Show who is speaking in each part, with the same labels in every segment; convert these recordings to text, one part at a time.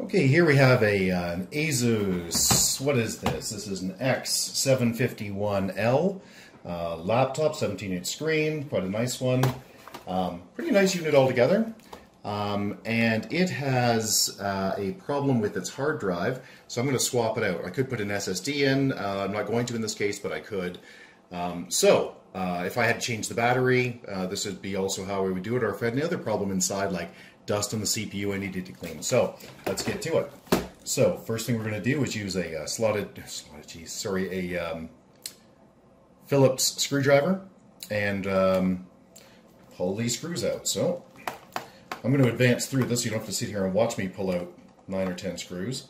Speaker 1: Okay, here we have a, uh, an Asus, what is this? This is an X751L uh, laptop, 17-inch screen, quite a nice one. Um, pretty nice unit altogether. Um, and it has uh, a problem with its hard drive, so I'm going to swap it out. I could put an SSD in, uh, I'm not going to in this case, but I could. Um, so, uh, if I had to change the battery, uh, this would be also how we would do it, or if I had any other problem inside, like dust on the CPU I needed to clean. So let's get to it. So first thing we're going to do is use a uh, slotted, slotted, geez, sorry, a um, Phillips screwdriver and um, pull these screws out. So I'm going to advance through this. You don't have to sit here and watch me pull out nine or ten screws.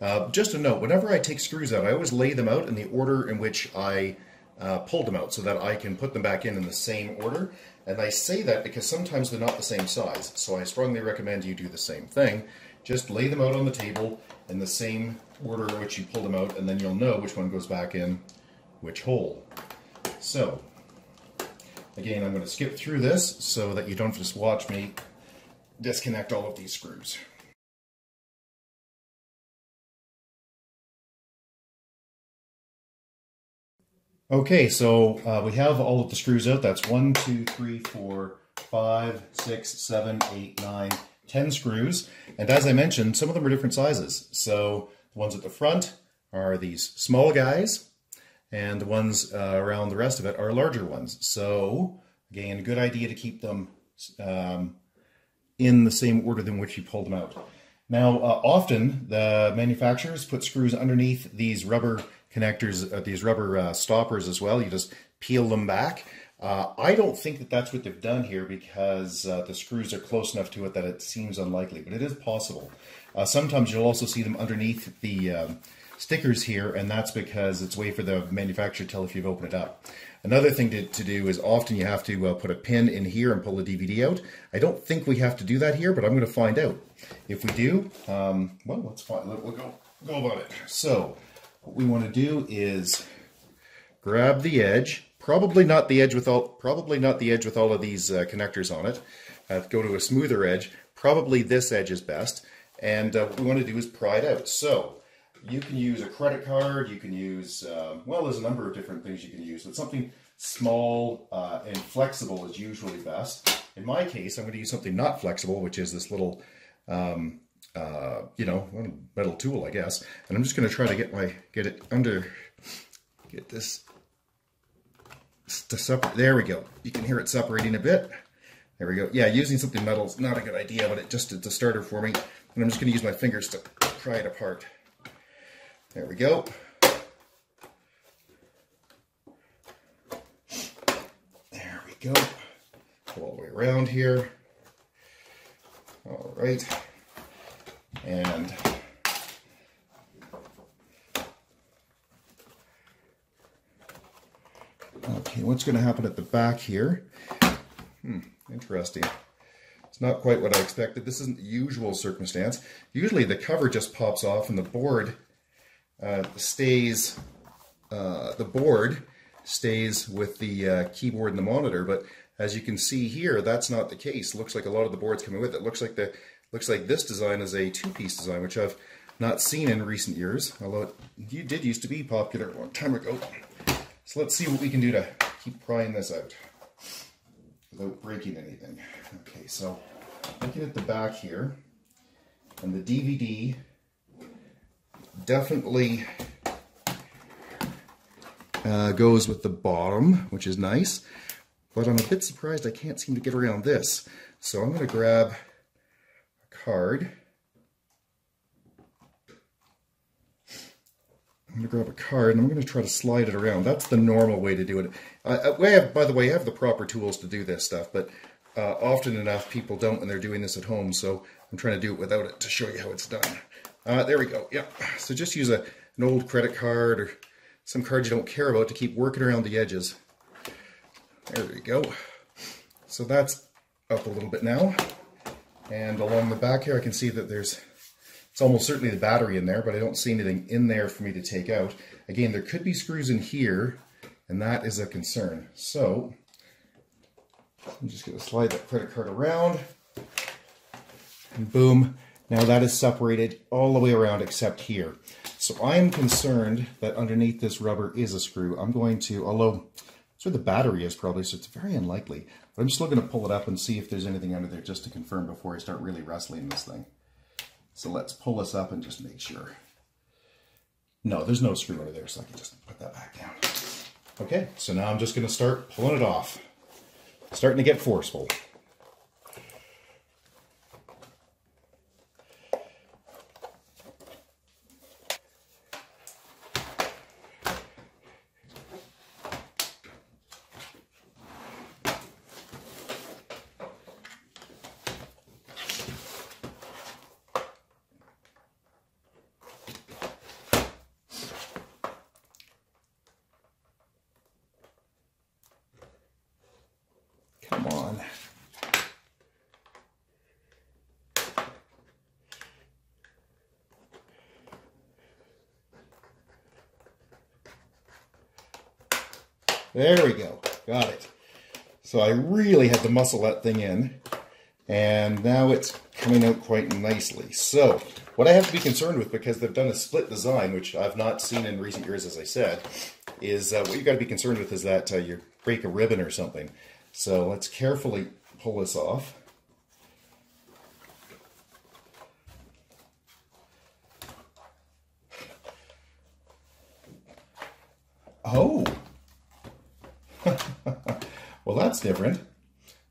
Speaker 1: Uh, just a note, whenever I take screws out, I always lay them out in the order in which I uh, pulled them out so that I can put them back in in the same order. And I say that because sometimes they're not the same size. So I strongly recommend you do the same thing. Just lay them out on the table in the same order in which you pull them out, and then you'll know which one goes back in which hole. So, again, I'm going to skip through this so that you don't just watch me disconnect all of these screws. Okay, so uh, we have all of the screws out. That's one, two, three, four, five, six, seven, eight, nine, ten screws. And as I mentioned, some of them are different sizes. So the ones at the front are these small guys, and the ones uh, around the rest of it are larger ones. So again, a good idea to keep them um, in the same order than which you pulled them out. Now, uh, often the manufacturers put screws underneath these rubber connectors, uh, these rubber uh, stoppers as well. You just peel them back. Uh, I don't think that that's what they've done here because uh, the screws are close enough to it that it seems unlikely, but it is possible. Uh, sometimes you'll also see them underneath the um, stickers here, and that's because it's way for the manufacturer to tell if you've opened it up. Another thing to, to do is often you have to uh, put a pin in here and pull the DVD out. I don't think we have to do that here, but I'm going to find out. If we do, um, well, let's find, we'll go, go about it. So, what we want to do is grab the edge, probably not the edge with all, probably not the edge with all of these uh, connectors on it. Uh, go to a smoother edge. Probably this edge is best. And uh, what we want to do is pry it out. So you can use a credit card. You can use, um, well, there's a number of different things you can use. But something small uh, and flexible is usually best. In my case, I'm going to use something not flexible, which is this little um, uh, you know, metal tool, I guess. And I'm just going to try to get my, get it under, get this to separate. There we go. You can hear it separating a bit. There we go. Yeah, using something metal is not a good idea, but it just, it's a starter for me. And I'm just going to use my fingers to pry it apart. There we go. There we go. Go all the way around here. All right and okay what's going to happen at the back here? Hmm, interesting. It's not quite what I expected. This isn't the usual circumstance. Usually the cover just pops off and the board uh, stays uh, the board stays with the uh, keyboard and the monitor but as you can see here that's not the case. Looks like a lot of the boards coming with it. Looks like the Looks like this design is a two-piece design, which I've not seen in recent years, although it did used to be popular a long time ago. So let's see what we can do to keep prying this out without breaking anything. Okay, so looking at the back here, and the DVD definitely uh, goes with the bottom, which is nice, but I'm a bit surprised I can't seem to get around this. So I'm going to grab card. I'm going to grab a card and I'm going to try to slide it around. That's the normal way to do it. Uh, have, by the way, I have the proper tools to do this stuff, but uh, often enough people don't when they're doing this at home, so I'm trying to do it without it to show you how it's done. Uh, there we go. Yeah. So just use a, an old credit card or some card you don't care about to keep working around the edges. There we go. So that's up a little bit now. And along the back here, I can see that there's, it's almost certainly the battery in there, but I don't see anything in there for me to take out. Again, there could be screws in here, and that is a concern. So, I'm just going to slide that credit card around, and boom, Now that is separated all the way around except here. So I am concerned that underneath this rubber is a screw. I'm going to, although where the battery is probably, so it's very unlikely. But I'm just looking to pull it up and see if there's anything under there just to confirm before I start really wrestling this thing. So let's pull this up and just make sure. No, there's no screw under there, so I can just put that back down. Okay, so now I'm just going to start pulling it off. Starting to get forceful. Come on. There we go. Got it. So I really had to muscle that thing in. And now it's coming out quite nicely. So what I have to be concerned with, because they've done a split design, which I've not seen in recent years, as I said, is uh, what you've got to be concerned with is that uh, you break a ribbon or something. So let's carefully pull this off. Oh. well, that's different.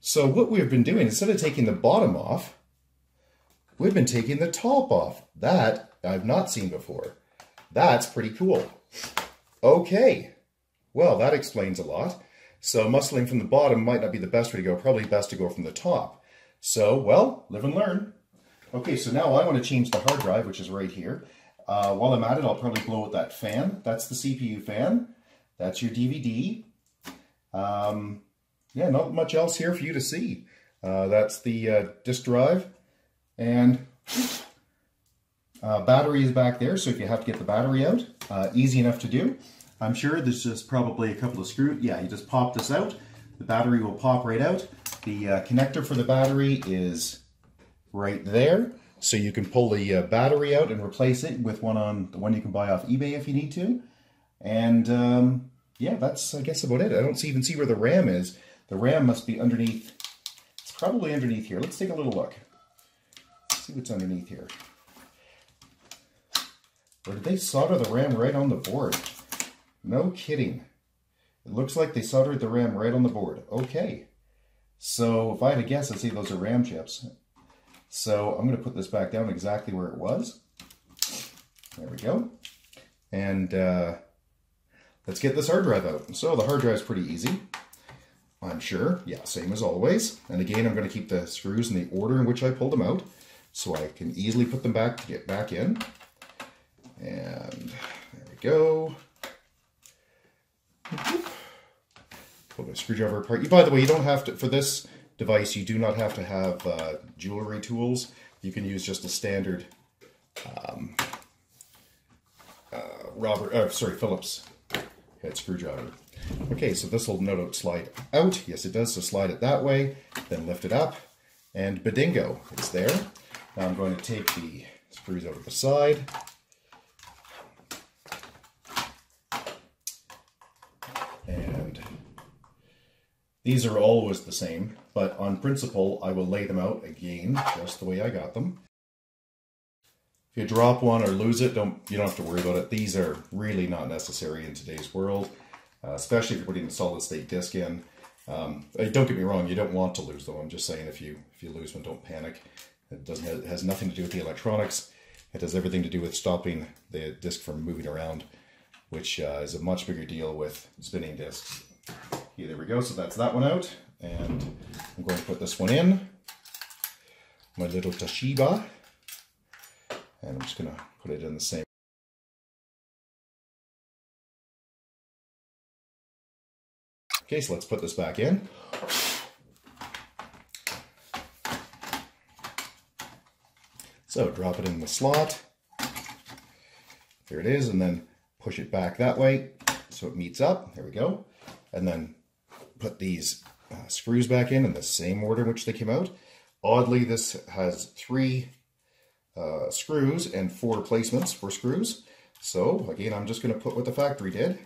Speaker 1: So what we've been doing, instead of taking the bottom off, we've been taking the top off. That I've not seen before. That's pretty cool. Okay. Well, that explains a lot. So muscling from the bottom might not be the best way to go. Probably best to go from the top. So, well, live and learn. Okay, so now I want to change the hard drive, which is right here. Uh, while I'm at it, I'll probably blow out that fan. That's the CPU fan. That's your DVD. Um, yeah, not much else here for you to see. Uh, that's the uh, disk drive. And uh, battery is back there, so if you have to get the battery out, uh, easy enough to do. I'm sure there's just probably a couple of screws. Yeah, you just pop this out. The battery will pop right out. The uh, connector for the battery is right there. So you can pull the uh, battery out and replace it with one on the one you can buy off eBay if you need to. And um, yeah, that's I guess about it. I don't see, even see where the RAM is. The RAM must be underneath. It's probably underneath here. Let's take a little look. Let's see what's underneath here. Or did they solder the RAM right on the board? No kidding. It looks like they soldered the RAM right on the board. Okay. So if I had to guess, I'd say those are RAM chips. So I'm going to put this back down exactly where it was. There we go. And uh, let's get this hard drive out. So the hard drive is pretty easy. I'm sure. Yeah, same as always. And again, I'm going to keep the screws in the order in which I pulled them out so I can easily put them back to get back in. And there we go. Pull the screwdriver apart. You by the way, you don't have to, for this device, you do not have to have uh, jewelry tools. You can use just a standard um, uh, Robert, uh, sorry, Phillips head screwdriver. Okay, so this will no doubt slide out. Yes, it does, so slide it that way, then lift it up, and badingo, it's there. Now I'm going to take the screws of the side, These are always the same, but on principle, I will lay them out again, just the way I got them. If you drop one or lose it, don't you don't have to worry about it. These are really not necessary in today's world, uh, especially if you're putting a solid state disk in. Um, don't get me wrong, you don't want to lose them. I'm just saying if you if you lose one, don't panic. It doesn't it has nothing to do with the electronics. It has everything to do with stopping the disk from moving around, which uh, is a much bigger deal with spinning disks. Okay, there we go. So that's that one out. And I'm going to put this one in. My little Toshiba. And I'm just going to put it in the same. Okay, so let's put this back in. So drop it in the slot. There it is, and then push it back that way so it meets up. There we go. And then put these uh, screws back in in the same order in which they came out. Oddly, this has three uh, screws and four placements for screws. So again, I'm just going to put what the factory did.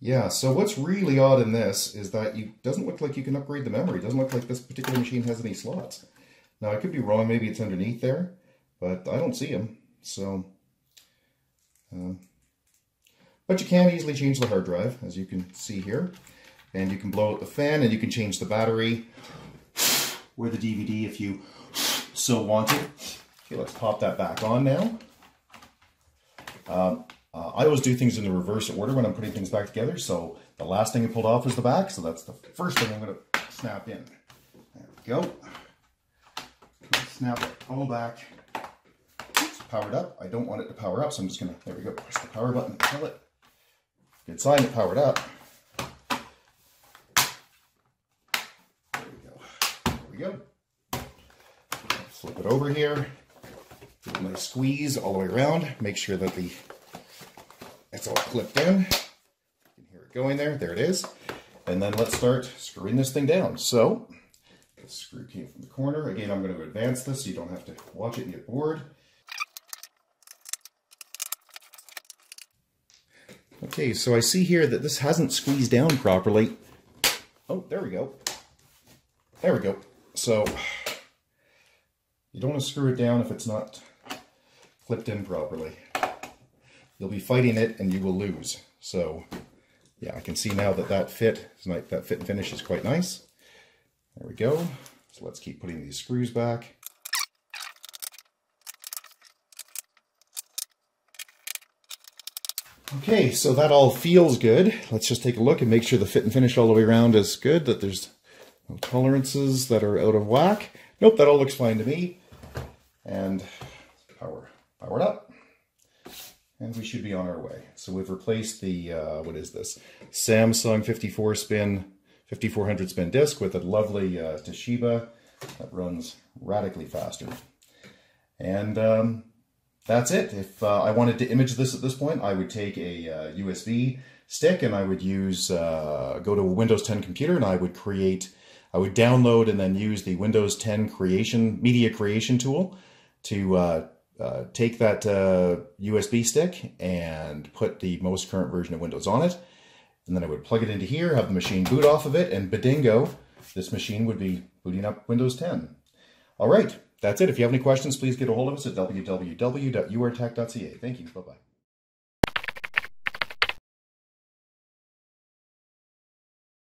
Speaker 1: Yeah, so what's really odd in this is that it doesn't look like you can upgrade the memory. It doesn't look like this particular machine has any slots. Now, I could be wrong. Maybe it's underneath there, but I don't see them. So, um, but you can easily change the hard drive, as you can see here. And you can blow out the fan, and you can change the battery or the DVD if you so wanted. Okay, let's pop that back on now. Um, uh, I always do things in the reverse order when I'm putting things back together. So the last thing I pulled off is the back. So that's the first thing I'm going to snap in. There we go. Snap it all back. It's powered up. I don't want it to power up, so I'm just going to, there we go, press the power button, kill it. Good sign it powered up. There we go. There we go. Flip it over here. Give it a nice squeeze all the way around. Make sure that the it's all clipped in. You can hear it going there. There it is. And then let's start screwing this thing down. So, the screw came from the corner. Again, I'm going to advance this so you don't have to watch it and get bored. Okay, so I see here that this hasn't squeezed down properly. Oh, there we go. There we go. So, you don't want to screw it down if it's not clipped in properly you'll be fighting it and you will lose. So yeah, I can see now that that fit, that fit and finish is quite nice. There we go. So let's keep putting these screws back. Okay, so that all feels good. Let's just take a look and make sure the fit and finish all the way around is good, that there's no tolerances that are out of whack. Nope, that all looks fine to me. And power, powered up and we should be on our way. So we've replaced the, uh, what is this? Samsung 54 spin, 5400 spin disc with a lovely uh, Toshiba that runs radically faster. And um, that's it. If uh, I wanted to image this at this point, I would take a USB uh, stick and I would use, uh, go to a Windows 10 computer and I would create, I would download and then use the Windows 10 creation, media creation tool to uh, uh, take that uh, USB stick and put the most current version of Windows on it. And then I would plug it into here, have the machine boot off of it, and badingo, this machine would be booting up Windows 10. All right, that's it. If you have any questions, please get a hold of us at www.urtech.ca. Thank you. Bye-bye.